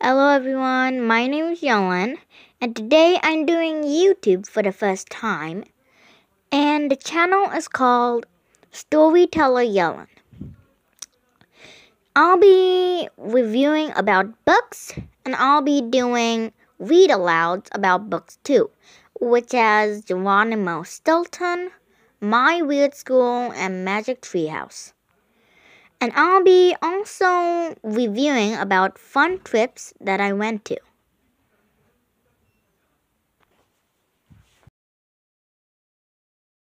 Hello everyone, my name is Yellen, and today I'm doing YouTube for the first time, and the channel is called Storyteller Yellen. I'll be reviewing about books, and I'll be doing read alouds about books too, which has Geronimo Stilton, My Weird School, and Magic Treehouse. And I'll be also reviewing about fun trips that I went to.